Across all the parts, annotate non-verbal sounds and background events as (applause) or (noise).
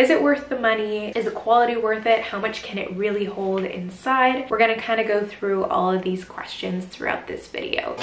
Is it worth the money? Is the quality worth it? How much can it really hold inside? We're gonna kind of go through all of these questions throughout this video.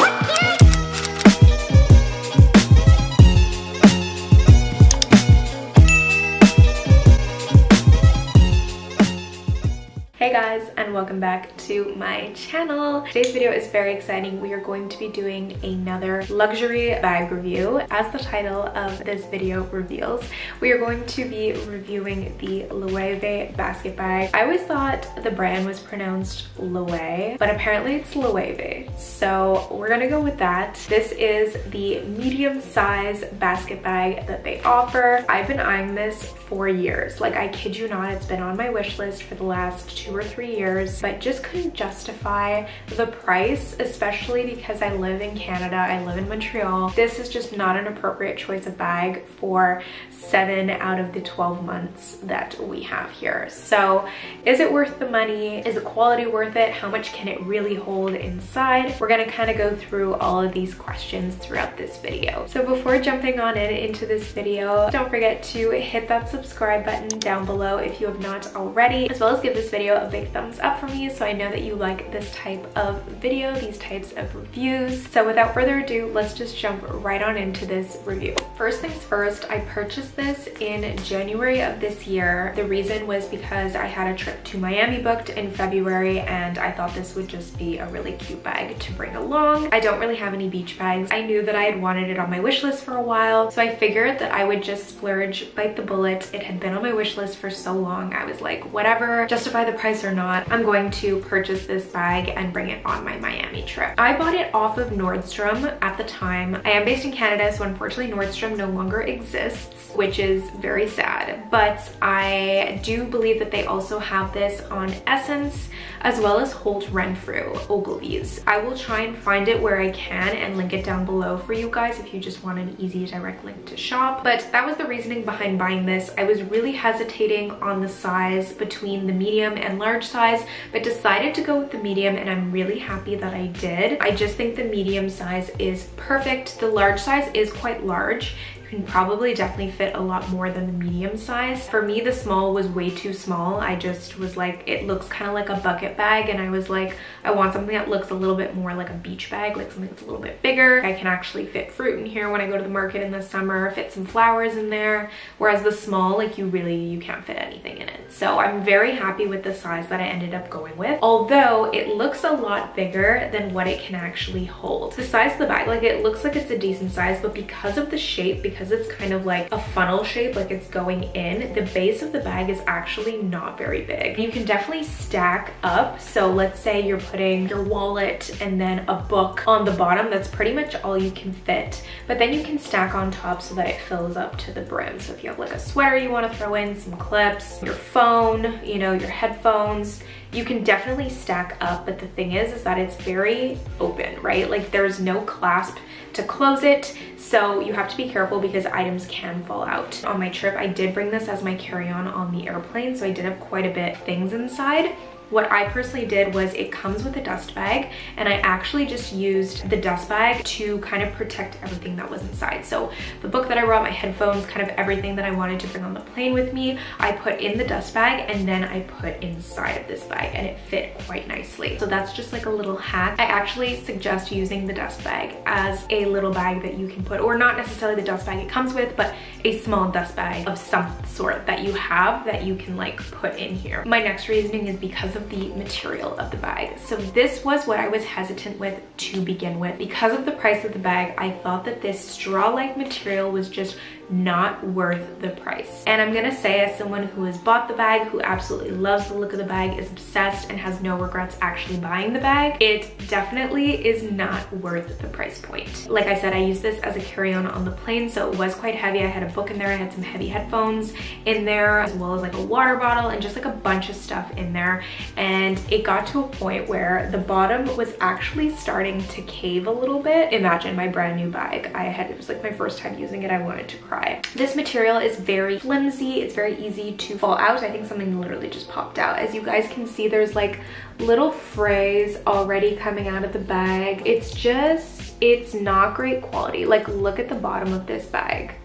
Hey guys and welcome back to my channel. Today's video is very exciting. We are going to be doing another luxury bag review. As the title of this video reveals, we are going to be reviewing the Loewe basket bag. I always thought the brand was pronounced Loewe, but apparently it's Loewe. So we're gonna go with that. This is the medium size basket bag that they offer. I've been eyeing this for years. Like I kid you not, it's been on my wish list for the last two two or three years, but just couldn't justify the price, especially because I live in Canada, I live in Montreal. This is just not an appropriate choice of bag for seven out of the 12 months that we have here. So is it worth the money? Is the quality worth it? How much can it really hold inside? We're gonna kind of go through all of these questions throughout this video. So before jumping on in into this video, don't forget to hit that subscribe button down below if you have not already, as well as give this video a big thumbs up for me so I know that you like this type of video, these types of reviews. So without further ado, let's just jump right on into this review. First things first, I purchased this in January of this year. The reason was because I had a trip to Miami booked in February and I thought this would just be a really cute bag to bring along. I don't really have any beach bags. I knew that I had wanted it on my wish list for a while, so I figured that I would just splurge, bite the bullet. It had been on my wish list for so long. I was like, whatever, justify the price price or not, I'm going to purchase this bag and bring it on my Miami trip. I bought it off of Nordstrom at the time. I am based in Canada, so unfortunately Nordstrom no longer exists, which is very sad. But I do believe that they also have this on SSENSE, as well as Holt Renfrew, Ogilvy's. I will try and find it where I can and link it down below for you guys if you just want an easy direct link to shop. But that was the reasoning behind buying this. I was really hesitating on the size between the medium and large size, but decided to go with the medium and I'm really happy that I did. I just think the medium size is perfect. The large size is quite large can probably definitely fit a lot more than the medium size. For me, the small was way too small. I just was like, it looks kind of like a bucket bag and I was like, I want something that looks a little bit more like a beach bag, like something that's a little bit bigger. I can actually fit fruit in here when I go to the market in the summer, fit some flowers in there. Whereas the small, like you really, you can't fit anything in it. So I'm very happy with the size that I ended up going with. Although it looks a lot bigger than what it can actually hold. The size of the bag, like it looks like it's a decent size, but because of the shape, because because it's kind of like a funnel shape, like it's going in, the base of the bag is actually not very big. You can definitely stack up. So let's say you're putting your wallet and then a book on the bottom, that's pretty much all you can fit. But then you can stack on top so that it fills up to the brim. So if you have like a sweater you wanna throw in, some clips, your phone, you know, your headphones, you can definitely stack up, but the thing is, is that it's very open, right? Like there's no clasp to close it. So you have to be careful because items can fall out. On my trip, I did bring this as my carry-on on the airplane. So I did have quite a bit things inside. What I personally did was it comes with a dust bag and I actually just used the dust bag to kind of protect everything that was inside. So the book that I brought, my headphones, kind of everything that I wanted to bring on the plane with me, I put in the dust bag and then I put inside of this bag and it fit quite nicely. So that's just like a little hack. I actually suggest using the dust bag as a little bag that you can put, or not necessarily the dust bag it comes with, but a small dust bag of some sort that you have that you can like put in here. My next reasoning is because of the material of the bag. So this was what I was hesitant with to begin with. Because of the price of the bag, I thought that this straw-like material was just not worth the price. And I'm gonna say as someone who has bought the bag, who absolutely loves the look of the bag, is obsessed and has no regrets actually buying the bag, it definitely is not worth the price point. Like I said, I used this as a carry-on on the plane, so it was quite heavy. I had a book in there, I had some heavy headphones in there, as well as like a water bottle and just like a bunch of stuff in there. And it got to a point where the bottom was actually starting to cave a little bit. Imagine my brand new bag. I had, it was like my first time using it, I wanted to cry. This material is very flimsy. It's very easy to fall out. I think something literally just popped out. As you guys can see, there's like little frays already coming out of the bag. It's just, it's not great quality. Like look at the bottom of this bag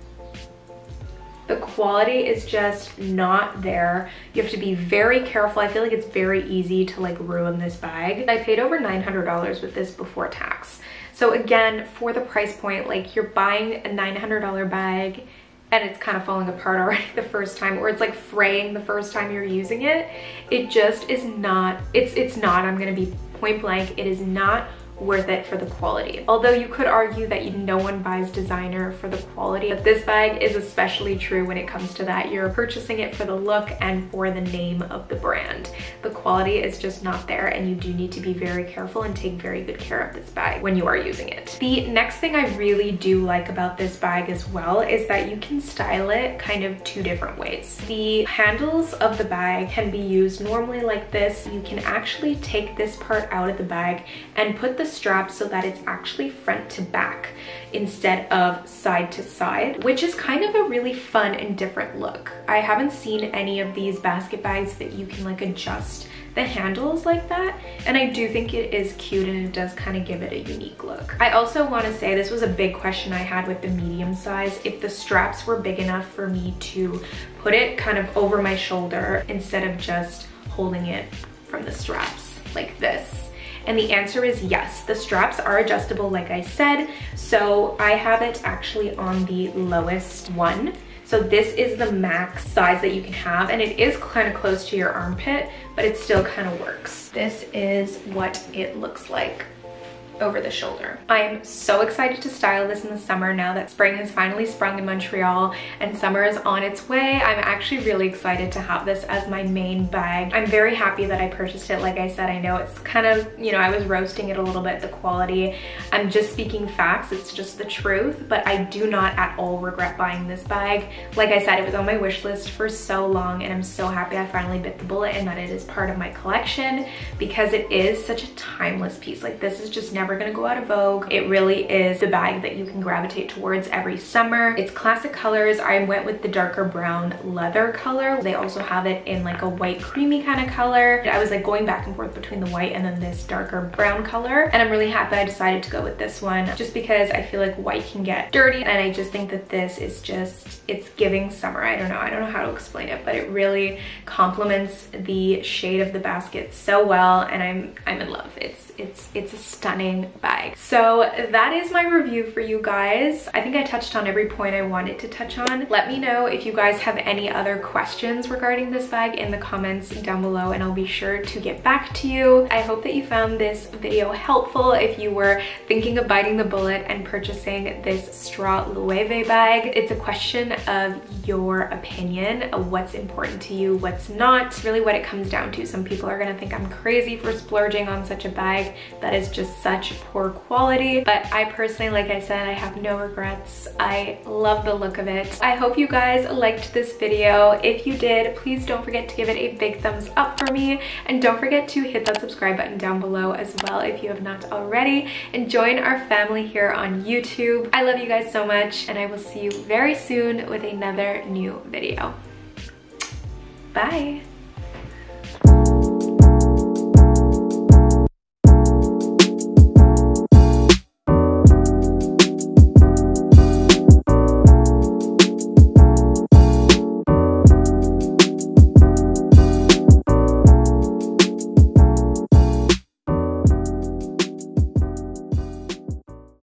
The quality is just not there. You have to be very careful. I feel like it's very easy to like ruin this bag. I paid over $900 with this before tax. So again, for the price point, like you're buying a $900 bag and it's kind of falling apart (laughs) already the first time or it's like fraying the first time you're using it. It just is not, it's, it's not, I'm gonna be point blank, it is not worth it for the quality. Although you could argue that no one buys designer for the quality, but this bag is especially true when it comes to that. You're purchasing it for the look and for the name of the brand. The quality is just not there and you do need to be very careful and take very good care of this bag when you are using it. The next thing I really do like about this bag as well is that you can style it kind of two different ways. The handles of the bag can be used normally like this. You can actually take this part out of the bag and put the strap so that it's actually front to back instead of side to side, which is kind of a really fun and different look. I haven't seen any of these basket bags that you can like adjust the handles like that and I do think it is cute and it does kind of give it a unique look. I also want to say this was a big question I had with the medium size if the straps were big enough for me to put it kind of over my shoulder instead of just holding it from the straps like this. And the answer is yes. The straps are adjustable like I said. So I have it actually on the lowest one. So this is the max size that you can have and it is kind of close to your armpit, but it still kind of works. This is what it looks like over the shoulder. I'm so excited to style this in the summer now that spring has finally sprung in Montreal and summer is on its way. I'm actually really excited to have this as my main bag. I'm very happy that I purchased it. Like I said, I know it's kind of, you know, I was roasting it a little bit, the quality. I'm just speaking facts, it's just the truth, but I do not at all regret buying this bag. Like I said, it was on my wish list for so long and I'm so happy I finally bit the bullet and that it is part of my collection because it is such a timeless piece. Like this is just never gonna go out of vogue. It really is the bag that you can gravitate towards every summer. It's classic colors. I went with the darker brown leather color. They also have it in like a white creamy kind of color. I was like going back and forth between the white and then this darker brown color. And I'm really happy I decided to go with this one just because I feel like white can get dirty. And I just think that this is just, it's giving summer. I don't know. I don't know how to explain it, but it really complements the shade of the basket so well. And I'm, I'm in love. It's it's it's a stunning bag. So that is my review for you guys. I think I touched on every point I wanted to touch on. Let me know if you guys have any other questions regarding this bag in the comments down below and I'll be sure to get back to you. I hope that you found this video helpful if you were thinking of biting the bullet and purchasing this Straw Loewe bag. It's a question of your opinion, of what's important to you, what's not. Really what it comes down to. Some people are gonna think I'm crazy for splurging on such a bag that is just poor quality. But I personally, like I said, I have no regrets. I love the look of it. I hope you guys liked this video. If you did, please don't forget to give it a big thumbs up for me. And don't forget to hit that subscribe button down below as well if you have not already. And join our family here on YouTube. I love you guys so much and I will see you very soon with another new video. Bye.